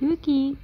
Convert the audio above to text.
Yuki